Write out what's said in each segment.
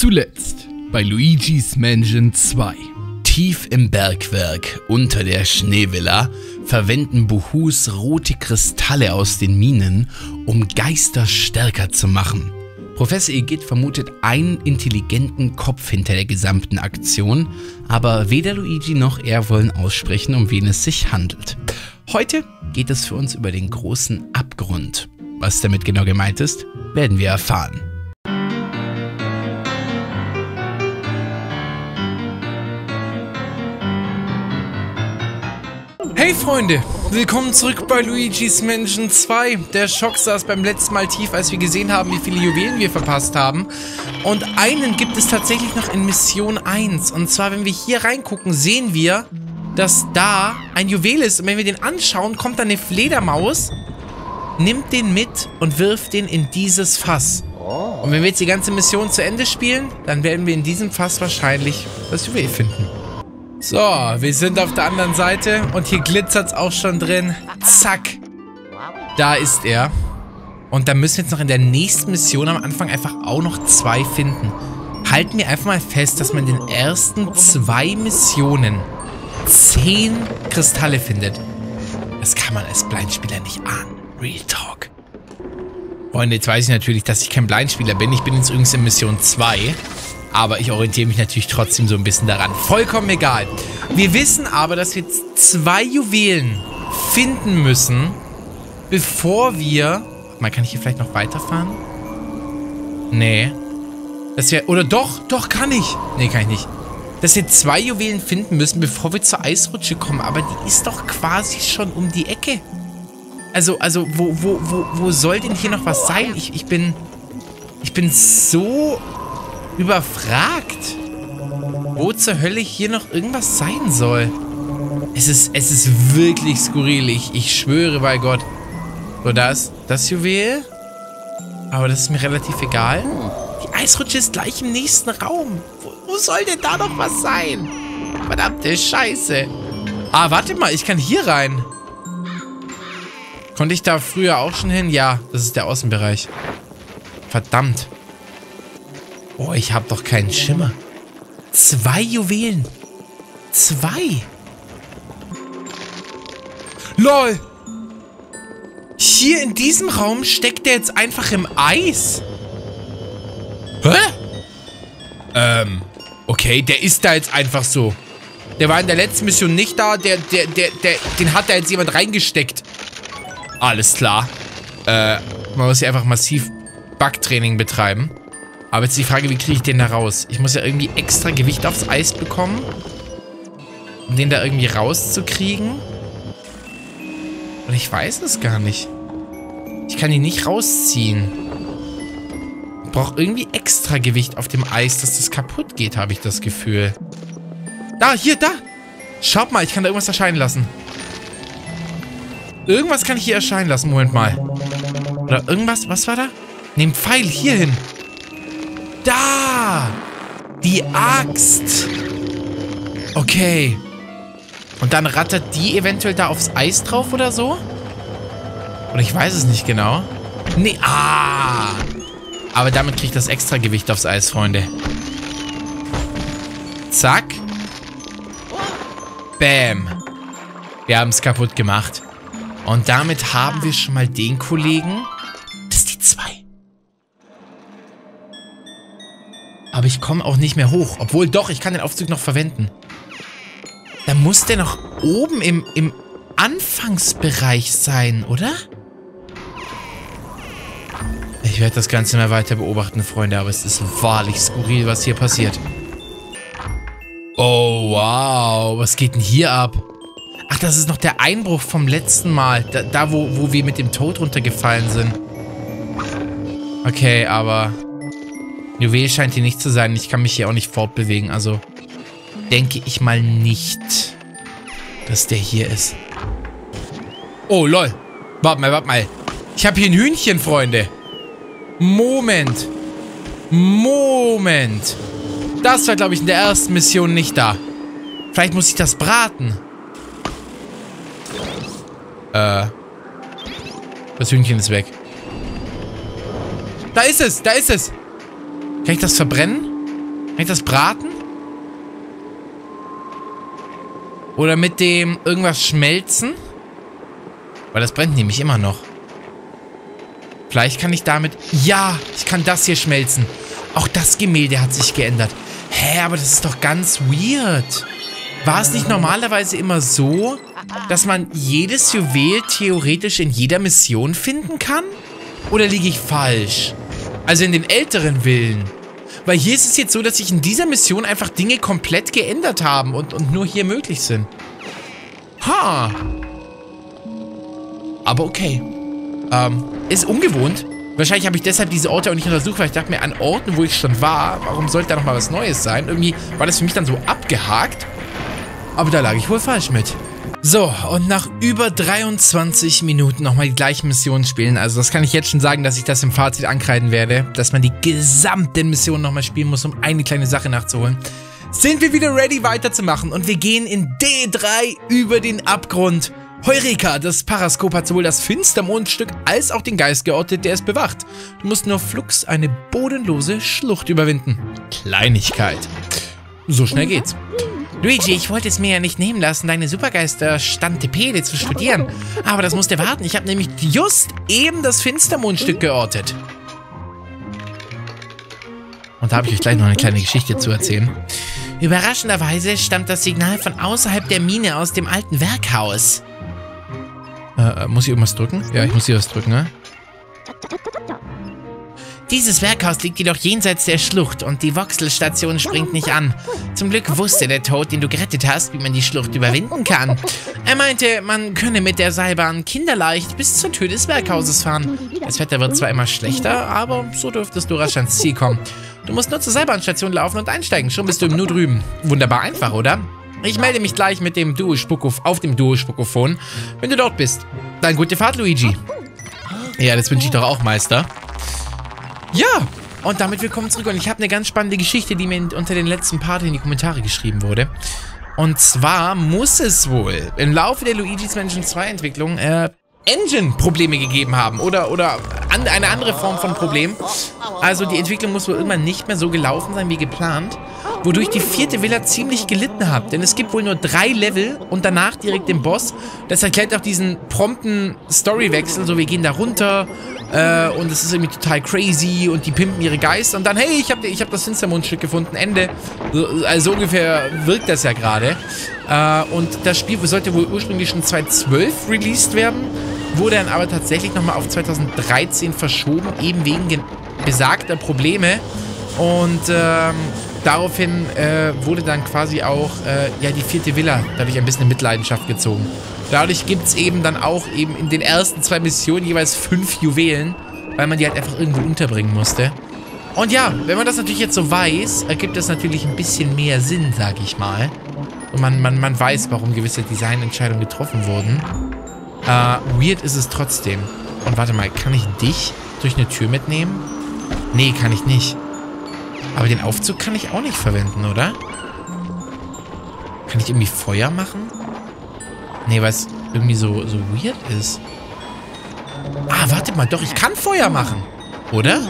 Zuletzt bei Luigi's Mansion 2. Tief im Bergwerk unter der Schneevilla verwenden Buhus rote Kristalle aus den Minen, um Geister stärker zu machen. Professor Igitt vermutet einen intelligenten Kopf hinter der gesamten Aktion, aber weder Luigi noch er wollen aussprechen, um wen es sich handelt. Heute geht es für uns über den großen Abgrund. Was damit genau gemeint ist, werden wir erfahren. Hey Freunde, willkommen zurück bei Luigi's Mansion 2. Der Schock saß beim letzten Mal tief, als wir gesehen haben, wie viele Juwelen wir verpasst haben. Und einen gibt es tatsächlich noch in Mission 1. Und zwar, wenn wir hier reingucken, sehen wir, dass da ein Juwel ist. Und wenn wir den anschauen, kommt da eine Fledermaus, nimmt den mit und wirft den in dieses Fass. Und wenn wir jetzt die ganze Mission zu Ende spielen, dann werden wir in diesem Fass wahrscheinlich das Juwel finden. So, wir sind auf der anderen Seite und hier glitzert es auch schon drin. Zack. Da ist er. Und da müssen wir jetzt noch in der nächsten Mission am Anfang einfach auch noch zwei finden. Halten wir einfach mal fest, dass man in den ersten zwei Missionen zehn Kristalle findet. Das kann man als Blindspieler nicht ahnen. Real Talk. Freunde, jetzt weiß ich natürlich, dass ich kein Blindspieler bin. Ich bin jetzt übrigens in Mission 2. Aber ich orientiere mich natürlich trotzdem so ein bisschen daran. Vollkommen egal. Wir wissen aber, dass wir zwei Juwelen finden müssen, bevor wir... Mal, kann ich hier vielleicht noch weiterfahren? Nee. Dass wir... Oder doch, doch, kann ich. Nee, kann ich nicht. Dass wir zwei Juwelen finden müssen, bevor wir zur Eisrutsche kommen. Aber die ist doch quasi schon um die Ecke. Also, also, wo, wo, wo, wo soll denn hier noch was sein? Ich, ich bin... Ich bin so überfragt. Wo zur Hölle hier noch irgendwas sein soll. Es ist, es ist wirklich skurril. Ich, ich schwöre bei Gott. So, da ist das Juwel. Aber das ist mir relativ egal. Die Eisrutsche ist gleich im nächsten Raum. Wo, wo soll denn da noch was sein? Verdammte Scheiße. Ah, warte mal. Ich kann hier rein. Konnte ich da früher auch schon hin? Ja, das ist der Außenbereich. Verdammt. Oh, ich habe doch keinen Schimmer. Zwei Juwelen. Zwei. LOL. Hier in diesem Raum steckt der jetzt einfach im Eis. Hä? Ähm, okay, der ist da jetzt einfach so. Der war in der letzten Mission nicht da. Der, der, der, der, den hat da jetzt jemand reingesteckt. Alles klar. Äh, man muss hier einfach massiv Bugtraining betreiben. Aber jetzt die Frage, wie kriege ich den da raus? Ich muss ja irgendwie extra Gewicht aufs Eis bekommen. Um den da irgendwie rauszukriegen. Und ich weiß es gar nicht. Ich kann ihn nicht rausziehen. Ich brauche irgendwie extra Gewicht auf dem Eis, dass das kaputt geht, habe ich das Gefühl. Da, hier, da. Schaut mal, ich kann da irgendwas erscheinen lassen. Irgendwas kann ich hier erscheinen lassen. Moment mal. Oder irgendwas, was war da? Nehm Pfeil hier hin. Da! Die Axt! Okay. Und dann rattert die eventuell da aufs Eis drauf oder so? Oder ich weiß es nicht genau. Nee, ah! Aber damit kriegt das extra Gewicht aufs Eis, Freunde. Zack. Bam. Wir haben es kaputt gemacht. Und damit haben wir schon mal den Kollegen. Ich komme auch nicht mehr hoch. Obwohl, doch, ich kann den Aufzug noch verwenden. Da muss der noch oben im, im Anfangsbereich sein, oder? Ich werde das Ganze mal weiter beobachten, Freunde. Aber es ist wahrlich skurril, was hier passiert. Oh, wow. Was geht denn hier ab? Ach, das ist noch der Einbruch vom letzten Mal. Da, da wo, wo wir mit dem Tod runtergefallen sind. Okay, aber... Juwel scheint hier nicht zu sein. Ich kann mich hier auch nicht fortbewegen. Also denke ich mal nicht, dass der hier ist. Oh, lol. Warte mal, warte mal. Ich habe hier ein Hühnchen, Freunde. Moment. Moment. Das war, glaube ich, in der ersten Mission nicht da. Vielleicht muss ich das braten. Äh. Das Hühnchen ist weg. Da ist es, da ist es. Kann ich das verbrennen? ich das braten? Oder mit dem irgendwas schmelzen? Weil das brennt nämlich immer noch. Vielleicht kann ich damit... Ja, ich kann das hier schmelzen. Auch das Gemälde hat sich geändert. Hä, aber das ist doch ganz weird. War es nicht normalerweise immer so, dass man jedes Juwel theoretisch in jeder Mission finden kann? Oder liege ich falsch? Also in den älteren Villen. Weil hier ist es jetzt so, dass sich in dieser Mission einfach Dinge komplett geändert haben und, und nur hier möglich sind. Ha. Aber okay. Ähm, ist ungewohnt. Wahrscheinlich habe ich deshalb diese Orte auch nicht untersucht, weil ich dachte mir, an Orten, wo ich schon war, warum sollte da nochmal was Neues sein? Irgendwie war das für mich dann so abgehakt. Aber da lag ich wohl falsch mit. So, und nach über 23 Minuten nochmal die gleichen Missionen spielen. Also das kann ich jetzt schon sagen, dass ich das im Fazit ankreiden werde. Dass man die gesamten Missionen nochmal spielen muss, um eine kleine Sache nachzuholen. Sind wir wieder ready weiterzumachen und wir gehen in D3 über den Abgrund. Heureka, das Paraskop hat sowohl das Finstermondstück als auch den Geist geortet, der es bewacht. Du musst nur flugs eine bodenlose Schlucht überwinden. Kleinigkeit. So schnell geht's. Luigi, ich wollte es mir ja nicht nehmen lassen, deine Supergeister-Stantepede zu studieren. Aber das musste warten. Ich habe nämlich just eben das Finstermondstück geortet. Und da habe ich euch gleich noch eine kleine Geschichte zu erzählen. Überraschenderweise stammt das Signal von außerhalb der Mine aus dem alten Werkhaus. Äh, muss ich irgendwas drücken? Ja, ich muss hier was drücken, ne? Dieses Werkhaus liegt jedoch jenseits der Schlucht und die Voxelstation springt nicht an. Zum Glück wusste der Tod, den du gerettet hast, wie man die Schlucht überwinden kann. Er meinte, man könne mit der Seilbahn kinderleicht bis zur Tür des Werkhauses fahren. Das Wetter wird zwar immer schlechter, aber so dürftest du rasch ans Ziel kommen. Du musst nur zur Seilbahnstation laufen und einsteigen. Schon bist du im Nu drüben. Wunderbar einfach, oder? Ich melde mich gleich mit dem Duo auf dem Duo-Spukophon, wenn du dort bist. Dann gute Fahrt, Luigi. Ja, das wünsche ich doch auch, Meister. Ja, und damit willkommen zurück. Und ich habe eine ganz spannende Geschichte, die mir unter den letzten Part in die Kommentare geschrieben wurde. Und zwar muss es wohl im Laufe der Luigi's Mansion 2 Entwicklung äh, Engine-Probleme gegeben haben oder, oder an, eine andere Form von Problem. Also die Entwicklung muss wohl immer nicht mehr so gelaufen sein wie geplant, wodurch die vierte Villa ziemlich gelitten hat. Denn es gibt wohl nur drei Level und danach direkt den Boss. Das erklärt auch diesen prompten Storywechsel, so wir gehen da runter äh, und es ist irgendwie total crazy und die pimpen ihre Geister und dann, hey, ich habe ich hab das Finstermondstück gefunden, Ende. So, also ungefähr wirkt das ja gerade. Äh, und das Spiel sollte wohl ursprünglich schon 2012 released werden, wurde dann aber tatsächlich nochmal auf 2013 verschoben, eben wegen besagter Probleme. Und ähm, daraufhin äh, wurde dann quasi auch äh, ja, die vierte Villa dadurch ein bisschen in Mitleidenschaft gezogen. Dadurch gibt es eben dann auch eben in den ersten zwei Missionen jeweils fünf Juwelen, weil man die halt einfach irgendwo unterbringen musste. Und ja, wenn man das natürlich jetzt so weiß, ergibt das natürlich ein bisschen mehr Sinn, sag ich mal. Und man, man, man weiß, warum gewisse Designentscheidungen getroffen wurden. Äh, weird ist es trotzdem. Und warte mal, kann ich dich durch eine Tür mitnehmen? Nee, kann ich nicht. Aber den Aufzug kann ich auch nicht verwenden, oder? Kann ich irgendwie Feuer machen? Nee, weil es irgendwie so, so weird ist. Ah, warte mal, doch, ich kann Feuer machen. Oder?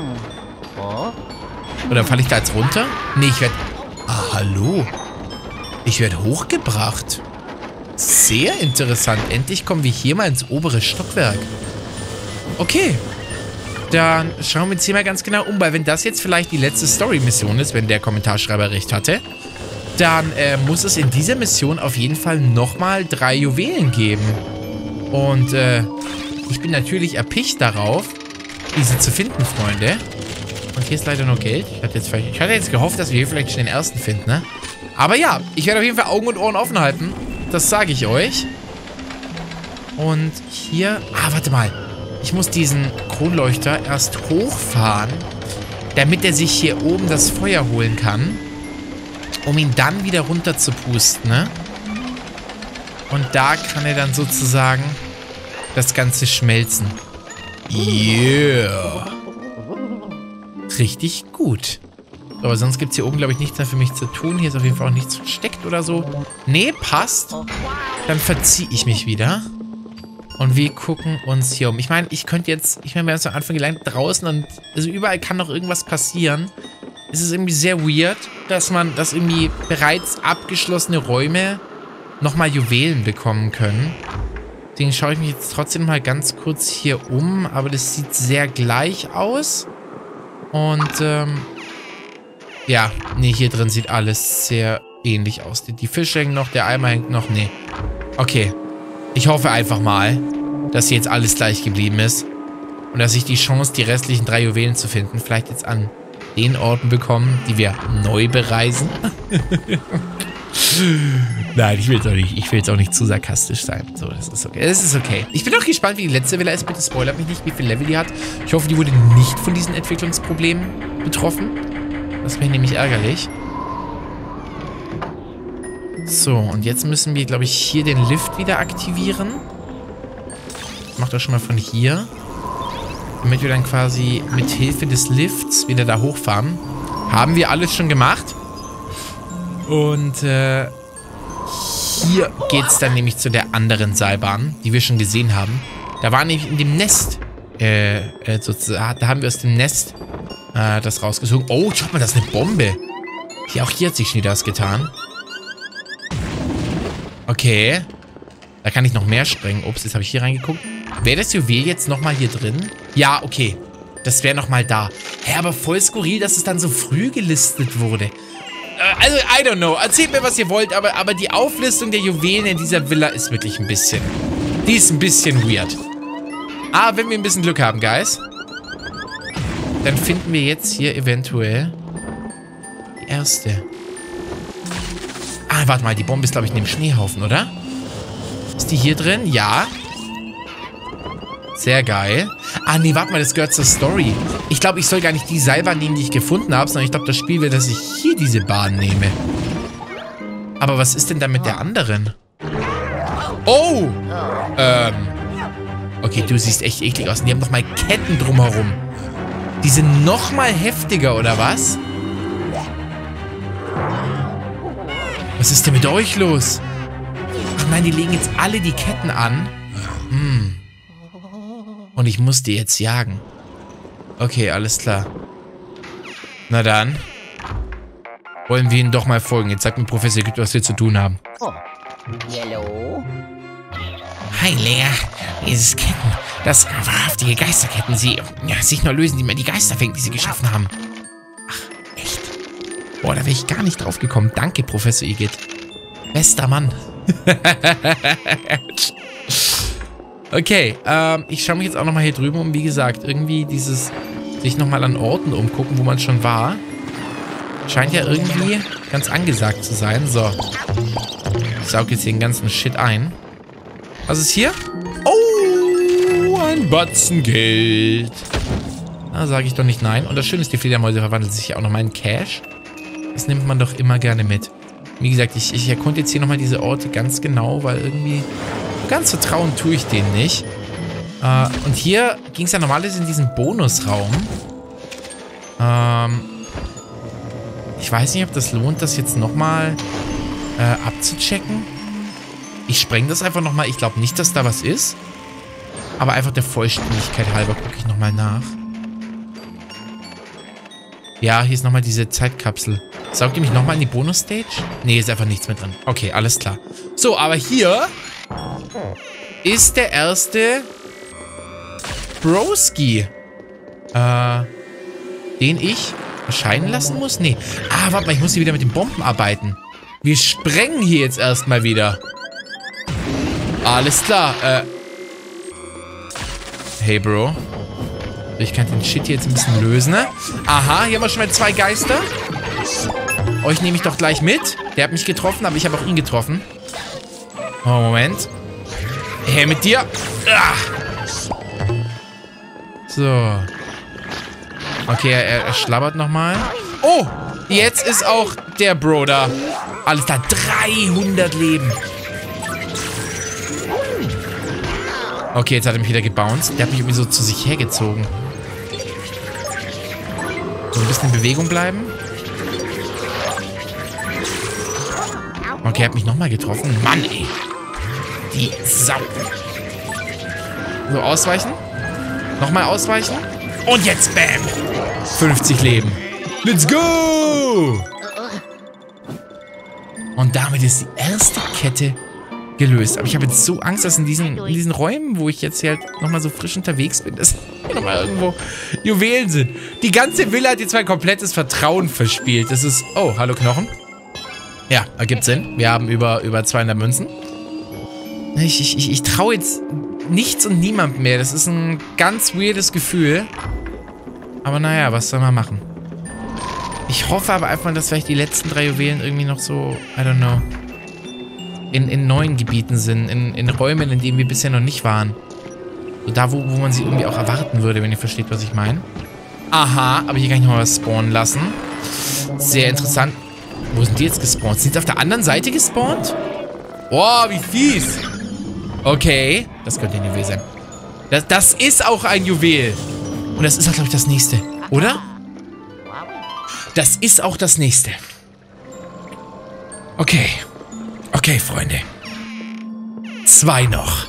Oder falle ich da jetzt runter? Nee, ich werde... Ah, hallo. Ich werde hochgebracht. Sehr interessant. Endlich kommen wir hier mal ins obere Stockwerk. Okay. Dann schauen wir uns hier mal ganz genau um, weil wenn das jetzt vielleicht die letzte Story-Mission ist, wenn der Kommentarschreiber recht hatte, dann äh, muss es in dieser Mission auf jeden Fall nochmal drei Juwelen geben. Und äh, ich bin natürlich erpicht darauf, diese zu finden, Freunde. Und hier ist leider nur Geld. Ich hatte jetzt, ich hatte jetzt gehofft, dass wir hier vielleicht schon den ersten finden, ne? Aber ja, ich werde auf jeden Fall Augen und Ohren offen halten. Das sage ich euch. Und hier... Ah, warte mal. Ich muss diesen Kronleuchter erst hochfahren, damit er sich hier oben das Feuer holen kann um ihn dann wieder runter zu pusten, ne? Und da kann er dann sozusagen das Ganze schmelzen. Yeah. Richtig gut. Aber sonst gibt es hier oben, glaube ich, nichts mehr für mich zu tun. Hier ist auf jeden Fall auch nichts versteckt oder so. Nee, passt. Dann verziehe ich mich wieder. Und wir gucken uns hier um. Ich meine, ich könnte jetzt, ich meine, wir haben am Anfang gelernt, draußen und also überall kann noch irgendwas passieren. Es ist irgendwie sehr weird. dass man, dass irgendwie bereits abgeschlossene Räume nochmal Juwelen bekommen können. Deswegen schaue ich mich jetzt trotzdem mal ganz kurz hier um. Aber das sieht sehr gleich aus. Und, ähm... Ja, nee, hier drin sieht alles sehr ähnlich aus. Die, die Fische hängen noch, der Eimer hängt noch. Nee. Okay. Ich hoffe einfach mal, dass hier jetzt alles gleich geblieben ist. Und dass ich die Chance, die restlichen drei Juwelen zu finden, vielleicht jetzt an den Orten bekommen, die wir neu bereisen. Nein, ich will jetzt auch nicht, ich will jetzt auch nicht zu sarkastisch sein. So, das ist okay. Das ist okay. Ich bin auch gespannt, wie die letzte Villa ist. Bitte spoilert mich nicht, wie viel Level die hat. Ich hoffe, die wurde nicht von diesen Entwicklungsproblemen betroffen. Das wäre nämlich ärgerlich. So, und jetzt müssen wir, glaube ich, hier den Lift wieder aktivieren. Ich mache das schon mal von hier. Damit wir dann quasi mit Hilfe des Lifts wieder da hochfahren. Haben wir alles schon gemacht. Und äh, hier geht es dann nämlich zu der anderen Seilbahn, die wir schon gesehen haben. Da war nämlich in dem Nest, äh, äh, sozusagen, da haben wir aus dem Nest äh, das rausgezogen. Oh, schau mal, das ist eine Bombe. Hier, auch hier hat sich was getan. Okay. Da kann ich noch mehr sprengen. Ups, jetzt habe ich hier reingeguckt. Wäre das Juwel jetzt nochmal hier drin? Ja, okay. Das wäre nochmal da. Hä, aber voll skurril, dass es dann so früh gelistet wurde. Äh, also, I don't know. Erzählt mir, was ihr wollt, aber, aber die Auflistung der Juwelen in dieser Villa ist wirklich ein bisschen... Die ist ein bisschen weird. Aber wenn wir ein bisschen Glück haben, Guys, dann finden wir jetzt hier eventuell die erste. Ah, warte mal, die Bombe ist, glaube ich, in dem Schneehaufen, oder? Ist die hier drin? Ja. Sehr geil. Ah, nee, warte mal, das gehört zur Story. Ich glaube, ich soll gar nicht die Seilbahn nehmen, die ich gefunden habe, sondern ich glaube, das Spiel will, dass ich hier diese Bahn nehme. Aber was ist denn da mit der anderen? Oh! Ähm. Okay, du siehst echt eklig aus. Und die haben nochmal Ketten drumherum. Die sind nochmal heftiger, oder was? Was ist denn mit euch los? Ach nein, die legen jetzt alle die Ketten an. Hm. Und ich muss die jetzt jagen. Okay, alles klar. Na dann. Wollen wir ihnen doch mal folgen. Jetzt sagt mir Professor Gitt, was wir zu tun haben. Oh. Hello? Hi, Lea. Dieses Ketten. Das wahrhaftige Geisterketten. Sie ja, sich nur lösen, die mir die Geister fängt, die sie geschaffen haben. Boah, da wäre ich gar nicht drauf gekommen. Danke, Professor Igitt. Bester Mann. okay, ähm, ich schaue mich jetzt auch nochmal hier drüben um. Wie gesagt, irgendwie dieses sich nochmal an Orten umgucken, wo man schon war. Scheint ja irgendwie ganz angesagt zu sein. So. Ich saug jetzt den ganzen Shit ein. Was ist hier? Oh, ein Batzen Geld. Da sage ich doch nicht nein. Und das Schöne ist, die Fledermäuse verwandeln sich ja auch nochmal in Cash. Das nimmt man doch immer gerne mit. Wie gesagt, ich, ich erkunde jetzt hier nochmal diese Orte ganz genau, weil irgendwie ganz vertrauen tue ich denen nicht. Äh, und hier ging es ja normalerweise in diesen Bonusraum. Ähm, ich weiß nicht, ob das lohnt, das jetzt nochmal äh, abzuchecken. Ich spreng das einfach nochmal. Ich glaube nicht, dass da was ist. Aber einfach der Vollständigkeit halber gucke ich nochmal nach. Ja, hier ist nochmal diese Zeitkapsel. Saugt ihr mich nochmal in die Bonus-Stage? Nee, ist einfach nichts mehr drin. Okay, alles klar. So, aber hier ist der erste Broski. Äh, den ich erscheinen lassen muss? Nee. Ah, warte mal, ich muss hier wieder mit den Bomben arbeiten. Wir sprengen hier jetzt erstmal wieder. Alles klar. Äh. Hey, Bro. Ich kann den Shit hier jetzt ein bisschen lösen, ne? Aha, hier haben wir schon mal zwei Geister. Euch nehme ich doch gleich mit. Der hat mich getroffen, aber ich habe auch ihn getroffen. Oh, Moment. Hey, mit dir. Ah. So. Okay, er, er schlabbert nochmal. Oh, jetzt ist auch der Bro da. Alles da. 300 Leben. Okay, jetzt hat er mich wieder gebounced. Der hat mich irgendwie so zu sich hergezogen. So ein bisschen in Bewegung bleiben. Okay, er hat mich nochmal getroffen. Mann, ey. Die Sau. So, ausweichen. Nochmal ausweichen. Und jetzt, bam. 50 Leben. Let's go! Und damit ist die erste Kette gelöst. Aber ich habe jetzt so Angst, dass in diesen, in diesen Räumen, wo ich jetzt hier halt nochmal so frisch unterwegs bin, dass hier nochmal irgendwo Juwelen sind. Die ganze Villa hat jetzt mein komplettes Vertrauen verspielt. Das ist... Oh, hallo Knochen. Ja, ergibt Sinn. Wir haben über, über 200 Münzen. Ich, ich, ich, ich traue jetzt nichts und niemand mehr. Das ist ein ganz weirdes Gefühl. Aber naja, was soll man machen? Ich hoffe aber einfach, dass vielleicht die letzten drei Juwelen irgendwie noch so, I don't know, in, in neuen Gebieten sind. In, in Räumen, in denen wir bisher noch nicht waren. So da, wo, wo man sie irgendwie auch erwarten würde, wenn ihr versteht, was ich meine. Aha, aber hier kann ich noch was spawnen lassen. Sehr interessant. Wo sind die jetzt gespawnt? Sind sie auf der anderen Seite gespawnt? Boah, wie fies. Okay, das könnte ein Juwel sein. Das, das ist auch ein Juwel. Und das ist auch, glaube ich, das nächste. Oder? Das ist auch das nächste. Okay. Okay, Freunde. Zwei noch.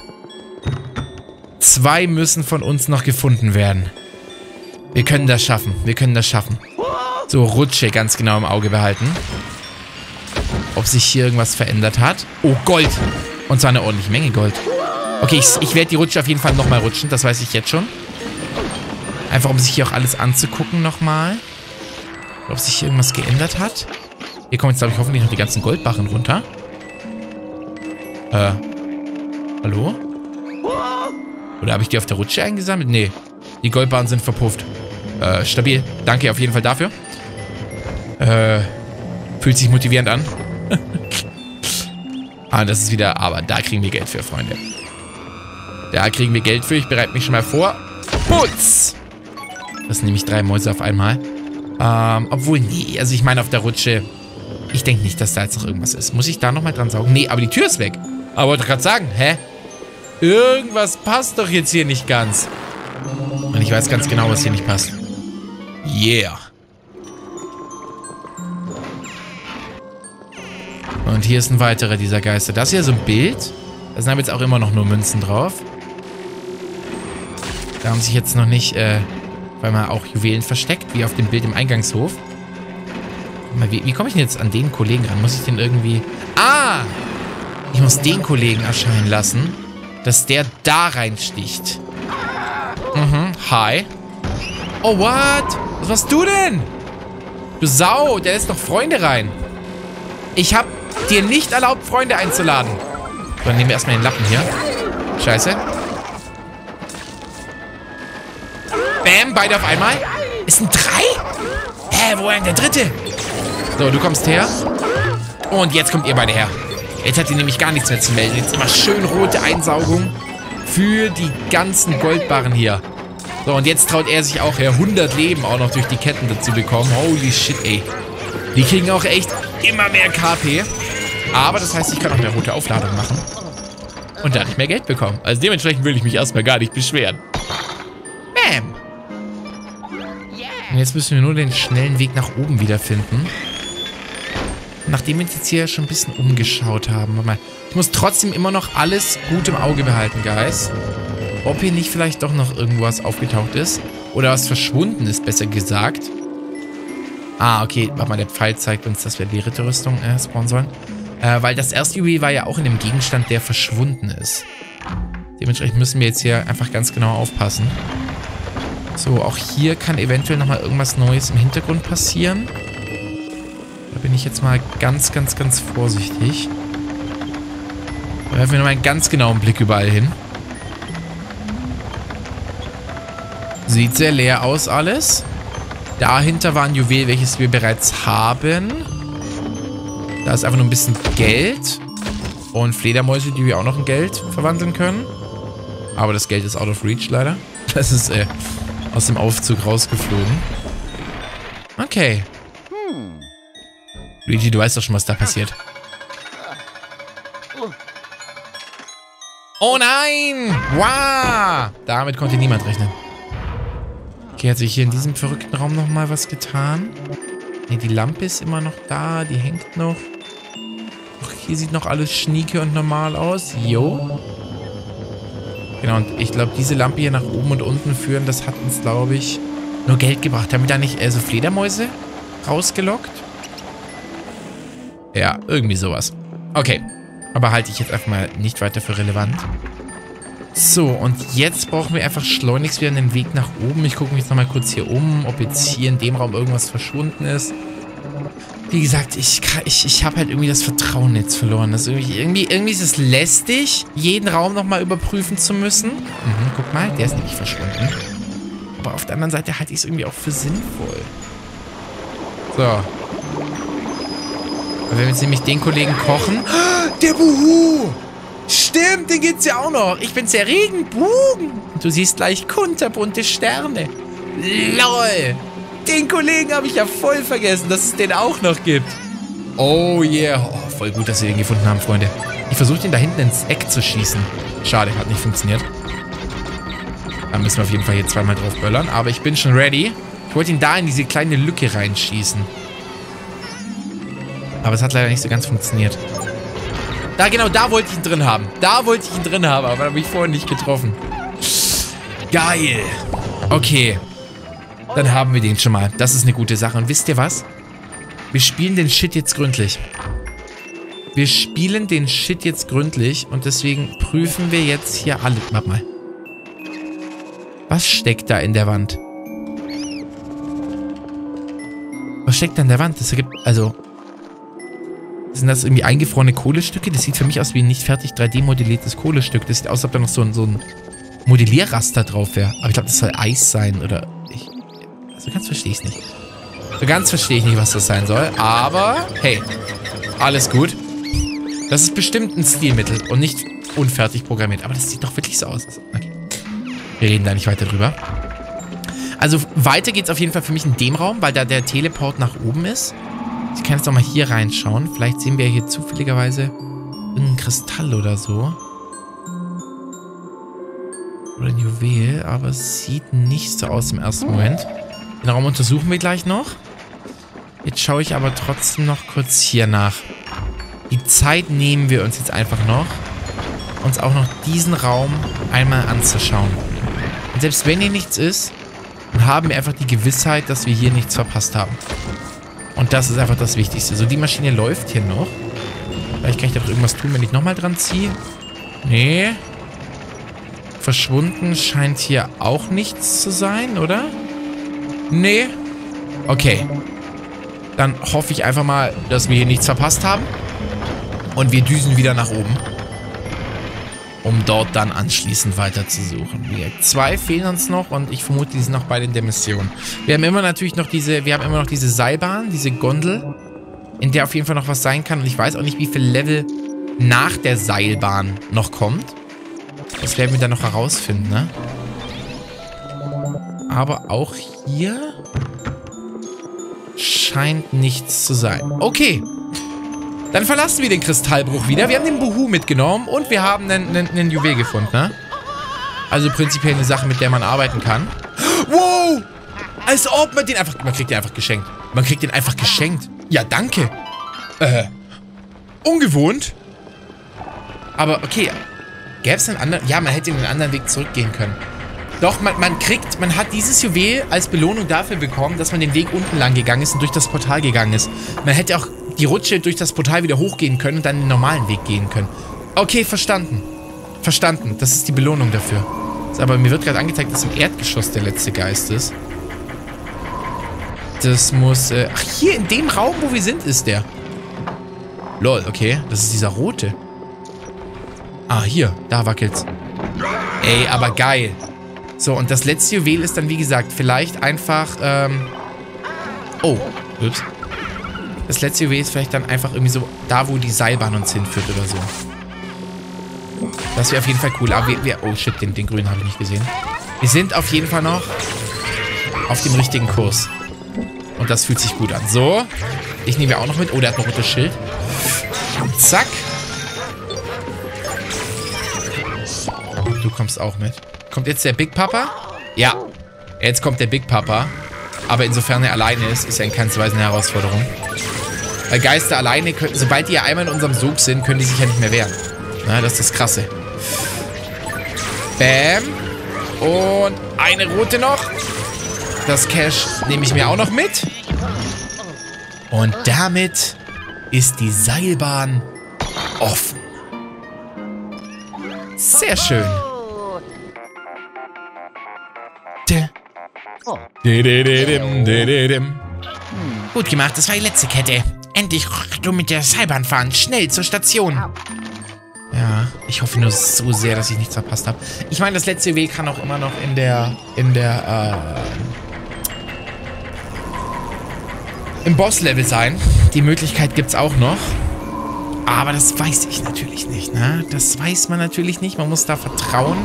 Zwei müssen von uns noch gefunden werden. Wir können das schaffen. Wir können das schaffen. So, Rutsche ganz genau im Auge behalten. Ob sich hier irgendwas verändert hat. Oh, Gold. Und zwar eine ordentliche Menge Gold. Okay, ich, ich werde die Rutsche auf jeden Fall nochmal rutschen. Das weiß ich jetzt schon. Einfach, um sich hier auch alles anzugucken nochmal. Ob sich hier irgendwas geändert hat. Hier kommen jetzt, glaube ich, hoffentlich noch die ganzen Goldbarren runter. Äh. Hallo? Oder habe ich die auf der Rutsche eingesammelt? Nee. Die Goldbarren sind verpufft. Äh, stabil. Danke auf jeden Fall dafür. Äh, fühlt sich motivierend an. ah, das ist wieder... Aber da kriegen wir Geld für, Freunde. Da kriegen wir Geld für. Ich bereite mich schon mal vor. Putz! Das sind nämlich drei Mäuse auf einmal. Ähm, obwohl, nee. Also ich meine auf der Rutsche... Ich denke nicht, dass da jetzt noch irgendwas ist. Muss ich da nochmal dran saugen? Nee, aber die Tür ist weg. Aber wollte gerade sagen, hä? Irgendwas passt doch jetzt hier nicht ganz. Und ich weiß ganz genau, was hier nicht passt. Yeah. Und hier ist ein weiterer dieser Geister. Das ist ja so ein Bild. Da sind aber jetzt auch immer noch nur Münzen drauf. Da haben sich jetzt noch nicht, äh, weil man auch Juwelen versteckt, wie auf dem Bild im Eingangshof. Wie, wie komme ich denn jetzt an den Kollegen ran? Muss ich den irgendwie... Ah! Ich muss den Kollegen erscheinen lassen, dass der da reinsticht. Mhm, hi. Oh, what? Was machst du denn? Du Sau, der lässt doch Freunde rein. Ich hab dir nicht erlaubt, Freunde einzuladen. Dann nehmen wir erstmal den Lappen hier. Scheiße. Bam, beide auf einmal. Es sind drei? Hä, wo ist denn der dritte? So, du kommst her. Und jetzt kommt ihr beide her. Jetzt hat die nämlich gar nichts mehr zu melden. Jetzt immer schön rote Einsaugung für die ganzen Goldbarren hier. So, und jetzt traut er sich auch her, 100 Leben auch noch durch die Ketten dazu bekommen. Holy shit, ey. Die kriegen auch echt immer mehr KP. Aber das heißt, ich kann auch eine rote Aufladung machen. Und dadurch mehr Geld bekommen. Also dementsprechend will ich mich erstmal gar nicht beschweren. Bam. Und jetzt müssen wir nur den schnellen Weg nach oben wiederfinden. Nachdem wir uns jetzt hier schon ein bisschen umgeschaut haben. Warte mal. Ich muss trotzdem immer noch alles gut im Auge behalten, Guys. Ob hier nicht vielleicht doch noch irgendwas aufgetaucht ist. Oder was verschwunden ist, besser gesagt. Ah, okay. Warte mal, der Pfeil zeigt uns, dass wir die Ritterrüstung äh, spawnen sollen. Äh, weil das erste Juwel war ja auch in dem Gegenstand, der verschwunden ist. Dementsprechend müssen wir jetzt hier einfach ganz genau aufpassen. So, auch hier kann eventuell nochmal irgendwas Neues im Hintergrund passieren. Da bin ich jetzt mal ganz, ganz, ganz vorsichtig. Da werfen wir nochmal einen ganz genauen Blick überall hin. Sieht sehr leer aus alles. Dahinter war ein Juwel, welches wir bereits haben. Da ist einfach nur ein bisschen Geld. Und Fledermäuse, die wir auch noch in Geld verwandeln können. Aber das Geld ist out of reach leider. Das ist äh, aus dem Aufzug rausgeflogen. Okay. Luigi, du weißt doch schon, was da passiert. Oh nein! Wow! Damit konnte niemand rechnen. Okay, hat sich hier in diesem verrückten Raum nochmal was getan? Ne, die Lampe ist immer noch da. Die hängt noch. Ach, hier sieht noch alles schnieke und normal aus. Jo. Genau, und ich glaube, diese Lampe hier nach oben und unten führen, das hat uns, glaube ich, nur Geld gebracht. Haben wir da nicht äh, so Fledermäuse rausgelockt? Ja, irgendwie sowas. Okay. Aber halte ich jetzt einfach mal nicht weiter für relevant. So, und jetzt brauchen wir einfach schleunigst wieder einen Weg nach oben. Ich gucke mich jetzt nochmal kurz hier um, ob jetzt hier in dem Raum irgendwas verschwunden ist. Wie gesagt, ich, ich, ich habe halt irgendwie das Vertrauen jetzt verloren. Das irgendwie, irgendwie, irgendwie ist es lästig, jeden Raum nochmal überprüfen zu müssen. Mhm, guck mal, der ist nämlich verschwunden. Aber auf der anderen Seite halte ich es irgendwie auch für sinnvoll. So. Wenn wir jetzt nämlich den Kollegen kochen... Der Buhu! Stimmt, den gibt's ja auch noch. Ich bin's der Regenbogen. Du siehst gleich kunterbunte Sterne. LOL. Den Kollegen habe ich ja voll vergessen, dass es den auch noch gibt. Oh yeah. Oh, voll gut, dass wir den gefunden haben, Freunde. Ich versuche den da hinten ins Eck zu schießen. Schade, hat nicht funktioniert. Da müssen wir auf jeden Fall hier zweimal drauf böllern. Aber ich bin schon ready. Ich wollte ihn da in diese kleine Lücke reinschießen. Aber es hat leider nicht so ganz funktioniert. Da, genau, da wollte ich ihn drin haben. Da wollte ich ihn drin haben, aber da habe ich vorhin nicht getroffen. Geil. Okay. Dann haben wir den schon mal. Das ist eine gute Sache. Und wisst ihr was? Wir spielen den Shit jetzt gründlich. Wir spielen den Shit jetzt gründlich und deswegen prüfen wir jetzt hier alle. Warte mal. Was steckt da in der Wand? Was steckt da in der Wand? Das ergibt, also... Sind das irgendwie eingefrorene Kohlestücke? Das sieht für mich aus wie ein nicht fertig 3D-modelliertes Kohlestück. Das sieht aus, als ob da noch so ein, so ein Modellierraster drauf wäre. Aber ich glaube, das soll Eis sein oder... Ich, so ganz verstehe ich es nicht. So ganz verstehe ich nicht, was das sein soll. Aber, hey, alles gut. Das ist bestimmt ein Stilmittel und nicht unfertig programmiert. Aber das sieht doch wirklich so aus. Okay. Wir reden da nicht weiter drüber. Also weiter geht es auf jeden Fall für mich in dem Raum, weil da der Teleport nach oben ist. Ich kann jetzt noch mal hier reinschauen. Vielleicht sehen wir hier zufälligerweise irgendeinen Kristall oder so. Oder ein Juwel, aber es sieht nicht so aus im ersten Moment. Den Raum untersuchen wir gleich noch. Jetzt schaue ich aber trotzdem noch kurz hier nach. Die Zeit nehmen wir uns jetzt einfach noch, uns auch noch diesen Raum einmal anzuschauen. Und selbst wenn hier nichts ist, dann haben wir einfach die Gewissheit, dass wir hier nichts verpasst haben. Und das ist einfach das Wichtigste. So, die Maschine läuft hier noch. Vielleicht kann ich doch irgendwas tun, wenn ich nochmal dran ziehe. Nee. Verschwunden scheint hier auch nichts zu sein, oder? Nee. Okay. Dann hoffe ich einfach mal, dass wir hier nichts verpasst haben. Und wir düsen wieder nach oben um dort dann anschließend weiter zu suchen. Wir, zwei fehlen uns noch und ich vermute, die sind noch beide in der Mission. Wir haben immer natürlich noch diese, wir haben immer noch diese Seilbahn, diese Gondel, in der auf jeden Fall noch was sein kann. Und ich weiß auch nicht, wie viel Level nach der Seilbahn noch kommt. Das werden wir dann noch herausfinden, ne? Aber auch hier scheint nichts zu sein. Okay. Dann verlassen wir den Kristallbruch wieder. Wir haben den Buhu mitgenommen und wir haben einen, einen, einen Juwel gefunden, ne? Also prinzipiell eine Sache, mit der man arbeiten kann. Wow! Als ob man den einfach... Man kriegt den einfach geschenkt. Man kriegt den einfach geschenkt. Ja, danke. Äh, ungewohnt. Aber okay, gäbe es einen anderen... Ja, man hätte den anderen Weg zurückgehen können. Doch, man, man kriegt... Man hat dieses Juwel als Belohnung dafür bekommen, dass man den Weg unten lang gegangen ist und durch das Portal gegangen ist. Man hätte auch die Rutsche durch das Portal wieder hochgehen können und dann den normalen Weg gehen können. Okay, verstanden. Verstanden. Das ist die Belohnung dafür. Aber mir wird gerade angezeigt, dass im Erdgeschoss der letzte Geist ist. Das muss... Äh, ach, hier in dem Raum, wo wir sind, ist der. Lol, okay. Das ist dieser rote. Ah, hier. Da wackelt's. Ey, aber geil. So, und das letzte Juwel ist dann, wie gesagt, vielleicht einfach, ähm... Oh, ups. Das letzte Juwel ist vielleicht dann einfach irgendwie so da, wo die Seilbahn uns hinführt oder so. Das wäre auf jeden Fall cool. Aber wir, wir oh shit, den, den grünen habe ich nicht gesehen. Wir sind auf jeden Fall noch auf dem richtigen Kurs. Und das fühlt sich gut an. So. Ich nehme ja auch noch mit. Oh, der hat ein rotes Schild. Zack. Du kommst auch mit. Kommt jetzt der Big Papa? Ja. Jetzt kommt der Big Papa. Aber insofern er alleine ist, ist er in keinster Weise eine Herausforderung. Weil Geister alleine, können, sobald die ja einmal in unserem Sog sind, können die sich ja nicht mehr wehren. Na, das ist das Krasse. Bam. Und eine rote noch. Das Cash nehme ich mir auch noch mit. Und damit ist die Seilbahn offen. Sehr schön. Gut gemacht, das war die letzte Kette. Endlich du mit der Seilbahn fahren. Schnell zur Station. Ja, ich hoffe nur so sehr, dass ich nichts verpasst habe. Ich meine, das letzte Weg kann auch immer noch in der, in der, äh, im Boss-Level sein. Die Möglichkeit gibt es auch noch. Aber das weiß ich natürlich nicht, ne? Das weiß man natürlich nicht. Man muss da vertrauen.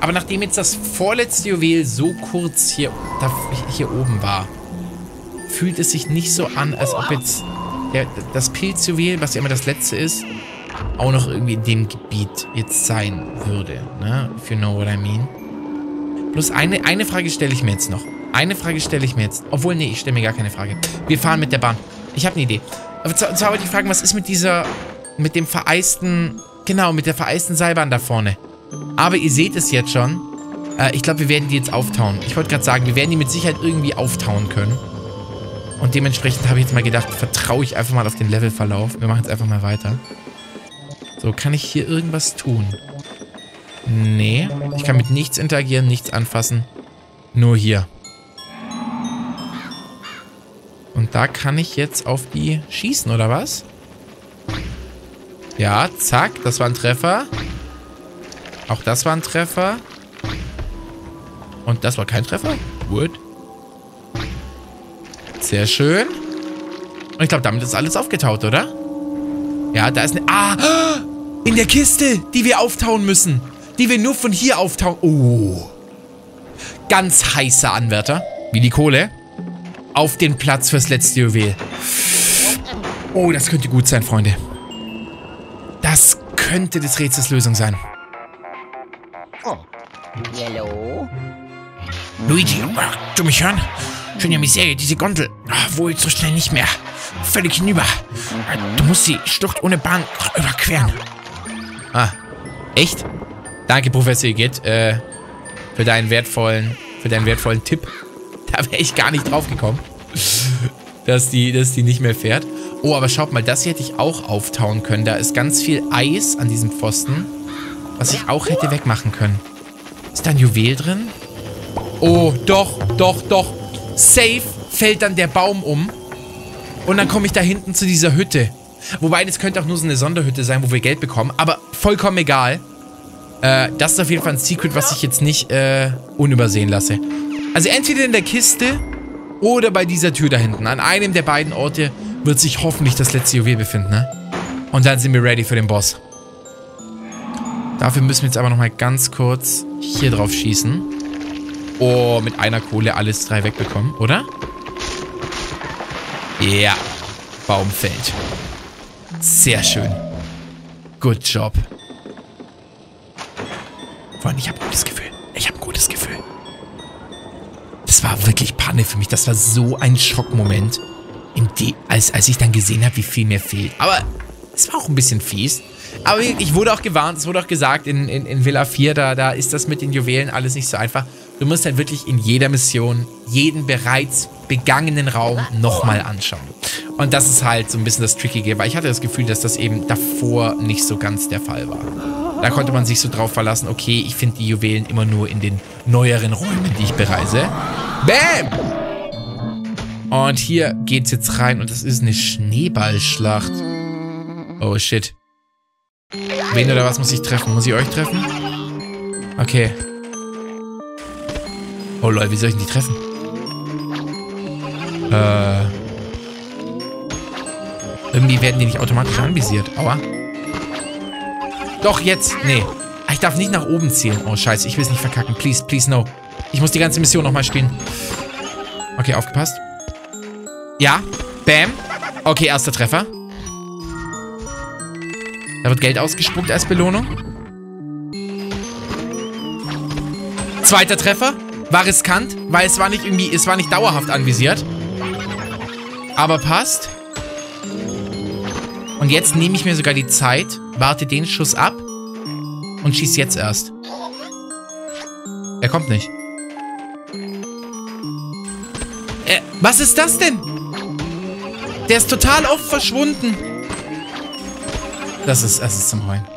Aber nachdem jetzt das vorletzte Juwel so kurz hier, da, hier oben war, fühlt es sich nicht so an, als ob jetzt der, das Pilzjuwel, was ja immer das letzte ist, auch noch irgendwie in dem Gebiet jetzt sein würde. Ne? If you know what I mean. Bloß eine, eine Frage stelle ich mir jetzt noch. Eine Frage stelle ich mir jetzt. Obwohl, nee, ich stelle mir gar keine Frage. Wir fahren mit der Bahn. Ich habe eine Idee. Und zwar wollte ich fragen, was ist mit dieser, mit dem vereisten, genau, mit der vereisten Seilbahn da vorne. Aber ihr seht es jetzt schon. Äh, ich glaube, wir werden die jetzt auftauen. Ich wollte gerade sagen, wir werden die mit Sicherheit irgendwie auftauen können. Und dementsprechend habe ich jetzt mal gedacht, vertraue ich einfach mal auf den Levelverlauf. Wir machen jetzt einfach mal weiter. So, kann ich hier irgendwas tun? Nee. Ich kann mit nichts interagieren, nichts anfassen. Nur hier. Und da kann ich jetzt auf die schießen, oder was? Ja, zack. Das war ein Treffer. Auch das war ein Treffer. Und das war kein Treffer? Gut. Sehr schön. Und ich glaube, damit ist alles aufgetaut, oder? Ja, da ist eine... Ah! In der Kiste, die wir auftauen müssen. Die wir nur von hier auftauen. Oh. Ganz heißer Anwärter. Wie die Kohle. Auf den Platz fürs letzte Juwel. Oh, das könnte gut sein, Freunde. Das könnte des Rätsels Lösung sein. Oh. Hello? Luigi, du mich hören? Schon ja Miserie, diese Gondel. Wohl so schnell nicht mehr. Völlig hinüber. Du musst die Schlucht ohne Bahn überqueren. Ah, echt? Danke, Professor Igitt, äh, für deinen wertvollen, für deinen wertvollen Tipp. Da wäre ich gar nicht drauf gekommen, dass die, dass die nicht mehr fährt. Oh, aber schaut mal, das hier hätte ich auch auftauen können. Da ist ganz viel Eis an diesem Pfosten, was ich auch hätte wegmachen können. Ist da ein Juwel drin? Oh, doch, doch, doch. Safe fällt dann der Baum um. Und dann komme ich da hinten zu dieser Hütte. Wobei, das könnte auch nur so eine Sonderhütte sein, wo wir Geld bekommen. Aber vollkommen egal. Äh, das ist auf jeden Fall ein Secret, was ich jetzt nicht äh, unübersehen lasse. Also entweder in der Kiste oder bei dieser Tür da hinten. An einem der beiden Orte wird sich hoffentlich das letzte Juwel befinden, ne? Und dann sind wir ready für den Boss. Dafür müssen wir jetzt aber nochmal ganz kurz hier drauf schießen. Oh, mit einer Kohle alles drei wegbekommen, oder? Ja. Baum fällt. Sehr schön. Good job. Freunde, ich habe ein gutes Gefühl. Ich habe ein gutes Gefühl. Das war wirklich Panne für mich. Das war so ein Schockmoment, als, als ich dann gesehen habe, wie viel mir fehlt. Aber es war auch ein bisschen fies. Aber ich wurde auch gewarnt, es wurde auch gesagt, in, in, in Villa 4, da, da ist das mit den Juwelen alles nicht so einfach. Du musst halt wirklich in jeder Mission jeden bereits begangenen Raum nochmal anschauen. Und das ist halt so ein bisschen das Trickige, weil ich hatte das Gefühl, dass das eben davor nicht so ganz der Fall war. Da konnte man sich so drauf verlassen, okay, ich finde die Juwelen immer nur in den neueren Räumen, die ich bereise. Bam! Und hier geht's jetzt rein und das ist eine Schneeballschlacht. Oh, shit. Wen oder was muss ich treffen? Muss ich euch treffen? Okay. Oh lol, wie soll ich denn die treffen? Äh. Irgendwie werden die nicht automatisch anvisiert. Aua. Doch, jetzt. Nee. Ah, ich darf nicht nach oben zielen. Oh, scheiße. Ich will es nicht verkacken. Please, please, no. Ich muss die ganze Mission nochmal spielen. Okay, aufgepasst. Ja. Bam. Okay, erster Treffer. Da wird Geld ausgespuckt als Belohnung. Zweiter Treffer. War riskant, weil es war nicht irgendwie, es war nicht dauerhaft anvisiert. Aber passt. Und jetzt nehme ich mir sogar die Zeit, warte den Schuss ab und schieß jetzt erst. Er kommt nicht. Äh, was ist das denn? Der ist total oft verschwunden. Das ist, das ist zum Heulen.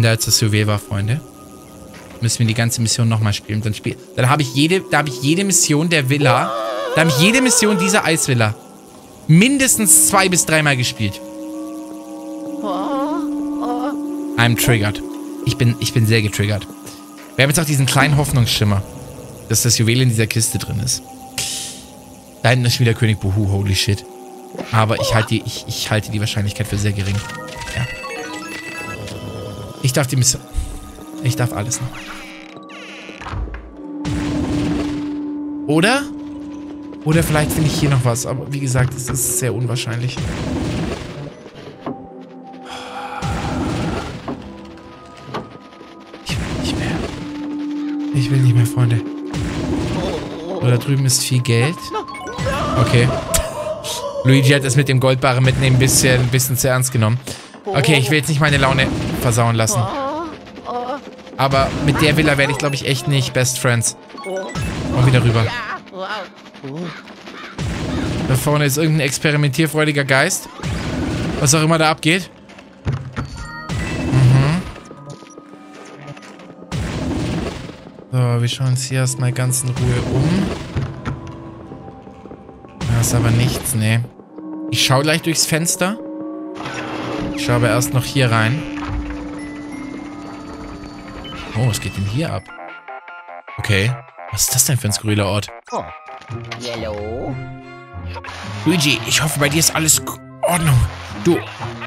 Da jetzt das Juwel war, Freunde, müssen wir die ganze Mission nochmal spielen. Dann, spiel dann habe ich jede, ich jede Mission der Villa, da habe ich jede Mission dieser Eisvilla mindestens zwei bis dreimal gespielt. I'm triggered. Ich bin, ich bin sehr getriggert. Wir haben jetzt auch diesen kleinen Hoffnungsschimmer, dass das Juwel in dieser Kiste drin ist. Da hinten ist schon wieder König Buhu, holy shit. Aber ich halte die, ich, ich halte die Wahrscheinlichkeit für sehr gering. Ja. Ich darf die Mission... Ich darf alles noch. Oder? Oder vielleicht finde ich hier noch was. Aber wie gesagt, es ist sehr unwahrscheinlich. Ich will nicht mehr. Ich will nicht mehr, Freunde. Oder da drüben ist viel Geld. Okay. Luigi hat es mit dem Goldbarren mitnehmen ein bisschen, ein bisschen zu ernst genommen. Okay, ich will jetzt nicht meine Laune versauen lassen. Aber mit der Villa werde ich, glaube ich, echt nicht Best Friends. Und wieder rüber. Da vorne ist irgendein experimentierfreudiger Geist. Was auch immer da abgeht. Mhm. So, wir schauen uns hier erstmal ganz in Ruhe um. Da ist aber nichts, nee. Ich schaue gleich durchs Fenster. Ich schaue aber erst noch hier rein. Oh, was geht denn hier ab? Okay. Was ist das denn für ein skurriler Ort? Oh. Yellow. Luigi, ich hoffe, bei dir ist alles Ordnung. Du,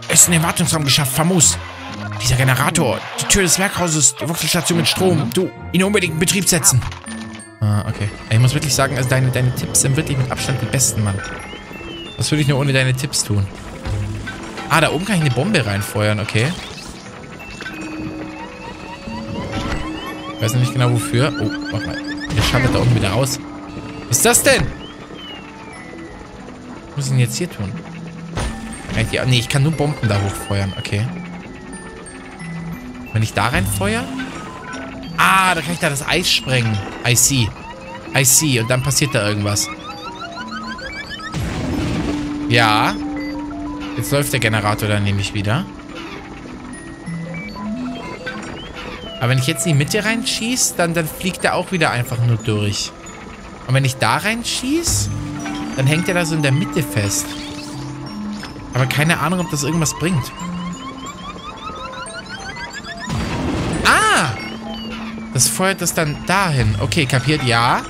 es ist ein Wartungsraum geschafft, famos. Dieser Generator, die Tür des Werkhauses, die Wechselstation mit Strom. Du, ihn unbedingt in Betrieb setzen. Ah, okay. Ich muss wirklich sagen, also deine, deine Tipps sind wirklich mit Abstand die besten, Mann. Was würde ich nur ohne deine Tipps tun? Ah, da oben kann ich eine Bombe reinfeuern, okay. Weiß noch nicht genau wofür. Oh, warte mal. Der schaltet da unten wieder aus. Was ist das denn? Was muss ich denn jetzt hier tun? Die, nee, ich kann nur Bomben da hochfeuern. Okay. Wenn ich da reinfeuer? Ah, da kann ich da das Eis sprengen. I see. I see. Und dann passiert da irgendwas. Ja. Jetzt läuft der Generator dann nämlich wieder. Aber wenn ich jetzt in die Mitte reinschieße, dann, dann fliegt er auch wieder einfach nur durch. Und wenn ich da reinschieße, dann hängt er da so in der Mitte fest. Aber keine Ahnung, ob das irgendwas bringt. Ah! Das feuert das dann dahin. Okay, kapiert? Ja.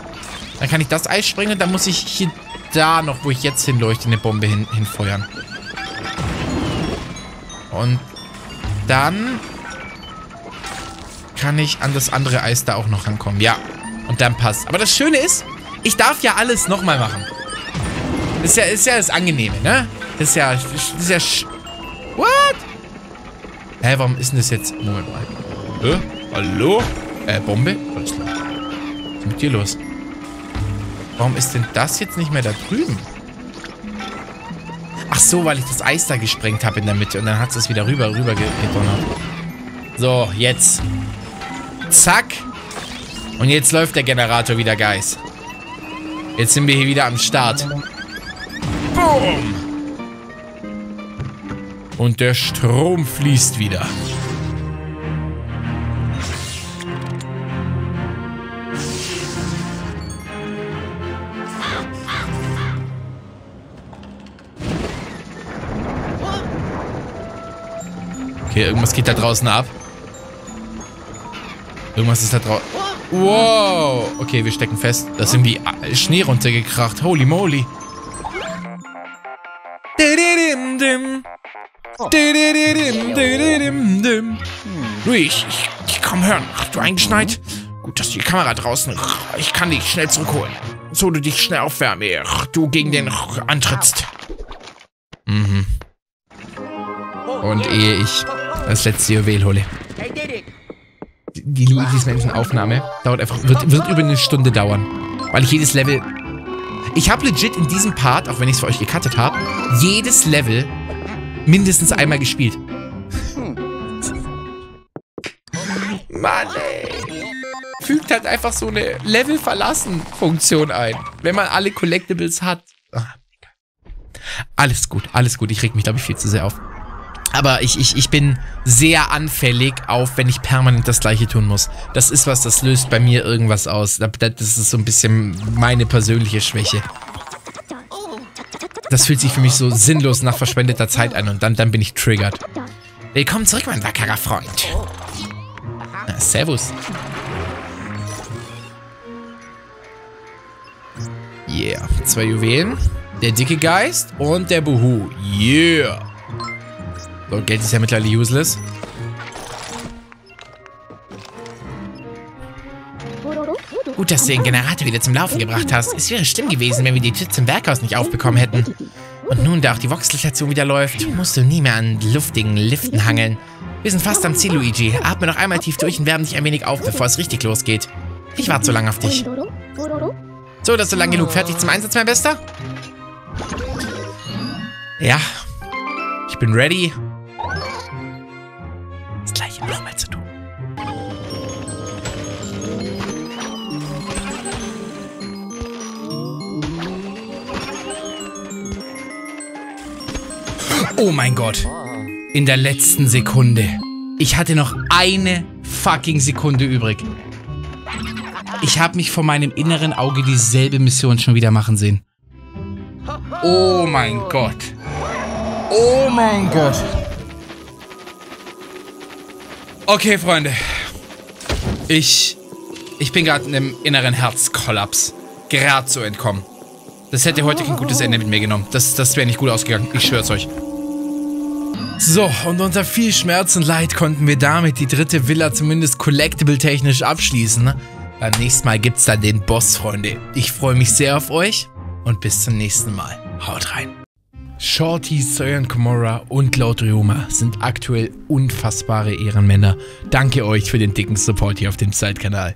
Dann kann ich das Eis springen und dann muss ich hier da noch, wo ich jetzt hinleuchte, eine Bombe hin, hinfeuern. Und dann kann ich an das andere Eis da auch noch rankommen. Ja, und dann passt. Aber das Schöne ist, ich darf ja alles nochmal machen. Ist ja, ist ja das Angenehme, ne? Ist ja, das ist ja, What? Hä, warum ist denn das jetzt? Moment mal. Hä? Hallo? Äh, Bombe? Was ist mit dir los? Warum ist denn das jetzt nicht mehr da drüben? Ach so, weil ich das Eis da gesprengt habe in der Mitte und dann hat es wieder rüber, rüber gedonnert. So, jetzt. Zack. Und jetzt läuft der Generator wieder, Guys. Jetzt sind wir hier wieder am Start. Boom. Und der Strom fließt wieder. Okay, irgendwas geht da draußen ab. Irgendwas ist da draußen. Wow. Okay, wir stecken fest. Da sind wie Schnee runtergekracht. Holy moly. Luis, ich, ich komm hören. Ach, du eingeschneit? Gut, dass die Kamera draußen. Ich kann dich schnell zurückholen. So du dich schnell aufwärmen. Du gegen den antrittst. Mhm. Und ehe ich das letzte Juwel hole die Luigi's Mansion Aufnahme dauert einfach, wird, wird über eine Stunde dauern. Weil ich jedes Level... Ich habe legit in diesem Part, auch wenn ich es für euch gecuttet habe, jedes Level mindestens einmal gespielt. Mann, ey. fügt halt einfach so eine Level-Verlassen-Funktion ein, wenn man alle Collectibles hat. Ah, alles gut, alles gut. Ich reg mich, glaube ich, viel zu sehr auf. Aber ich, ich, ich bin sehr anfällig auf, wenn ich permanent das gleiche tun muss. Das ist was, das löst bei mir irgendwas aus. Das ist so ein bisschen meine persönliche Schwäche. Das fühlt sich für mich so sinnlos nach verschwendeter Zeit an und dann, dann bin ich triggert. Willkommen zurück, mein wackerer Freund. Na, servus. Yeah. Zwei Juwelen. Der dicke Geist und der Buhu. Yeah. So, Geld ist ja mittlerweile useless. Gut, dass du den Generator wieder zum Laufen gebracht hast. Es wäre schlimm gewesen, wenn wir die Tür zum Werkhaus nicht aufbekommen hätten. Und nun, da auch die Voxelstation wieder läuft, musst du nie mehr an luftigen Liften hangeln. Wir sind fast am Ziel, Luigi. Atme noch einmal tief durch und wärme dich ein wenig auf, bevor es richtig losgeht. Ich warte so lange auf dich. So, das ist so lang genug. Fertig zum Einsatz, mein Bester? Ja. Ich bin ready. Oh mein Gott. In der letzten Sekunde. Ich hatte noch eine fucking Sekunde übrig. Ich habe mich vor meinem inneren Auge dieselbe Mission schon wieder machen sehen. Oh mein Gott. Oh mein Gott. Okay, Freunde. Ich... Ich bin gerade in einem inneren Herzkollaps. Gerade zu entkommen. Das hätte heute kein gutes Ende mit mir genommen. Das, das wäre nicht gut ausgegangen. Ich schwör's euch. So, und unter viel Schmerz und Leid konnten wir damit die dritte Villa zumindest collectible-technisch abschließen. Beim nächsten Mal gibt's dann den Boss, Freunde. Ich freue mich sehr auf euch und bis zum nächsten Mal. Haut rein. Shorty, Soyan Komora und Laut Ryoma sind aktuell unfassbare Ehrenmänner. Danke euch für den dicken Support hier auf dem Side-Kanal.